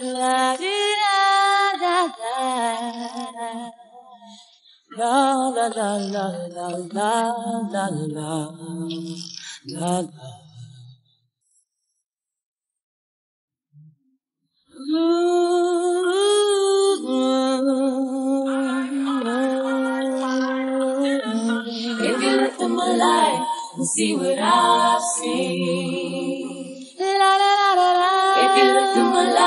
La di da da. La la la la la la la la la la. If you look at my life and see what I've seen. La la la la la. If you look at my life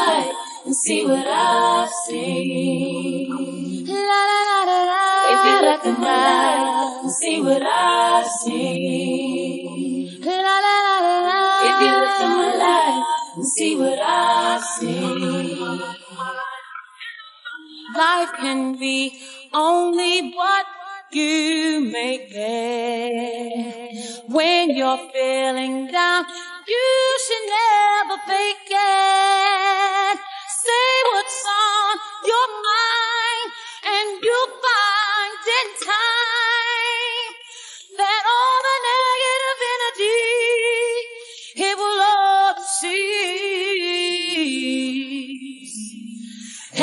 see what I've seen. La la la la la. If you look life and see what I've seen. La la la la la. If you look at my life see what I've seen. Life can be only what you make it. When you're feeling down, you should never fake it.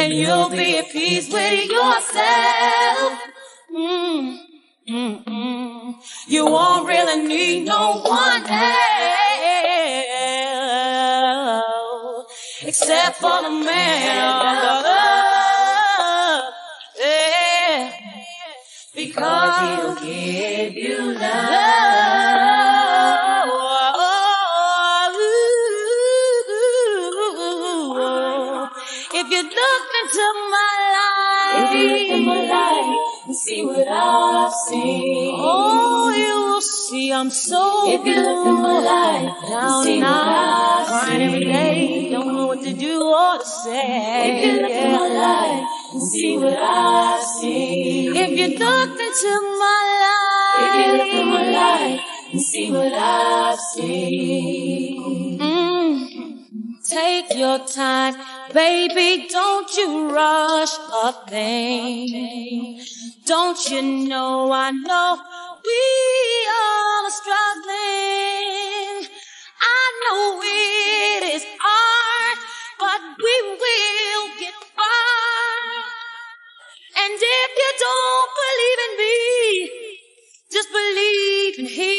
And you'll be at peace with yourself. Mm, mm, mm. You won't really need no one else except for the man. Because he'll give you love. If you look into my life, If you look at my life and see what I've seen. oh, you will see I'm so If you look at my life and down see and what out, I've crying every day, seen. don't know what to do or to say. If you look at my life and see what I've seen. If you look into my life, If you look at my life and see what I've seen. Mm. Take your time, baby. Don't you rush a thing. Don't you know I know we all are struggling. I know it is hard, but we will get far. And if you don't believe in me, just believe in Him.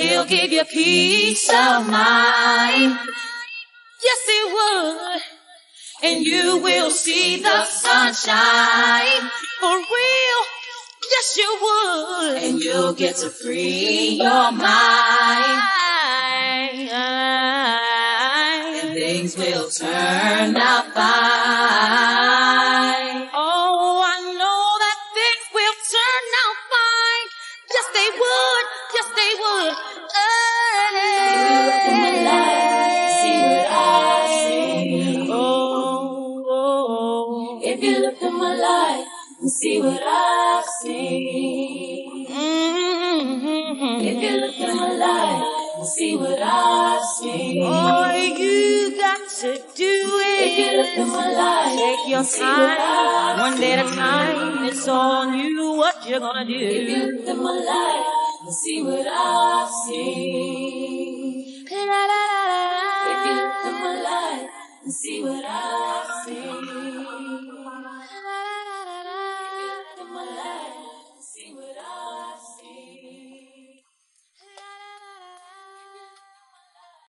He'll give you peace of mind. Yes, he would. And you will see the sunshine. For real. Yes, you would. And you'll get to free your mind. And things will turn out fine. Oh, I know that things will turn out fine. Yes, they would. Yes, they would. If you my life, see what I've seen. Oh, oh, If you look at my life and see what I've seen. mm-hmm. If you look at my life and see what I've seen. All you got to do If you look at my life take your see time, one day at a time. It's all on you what you're gonna do? If you look at my life and see what I've seen. If you look at my life and see what I've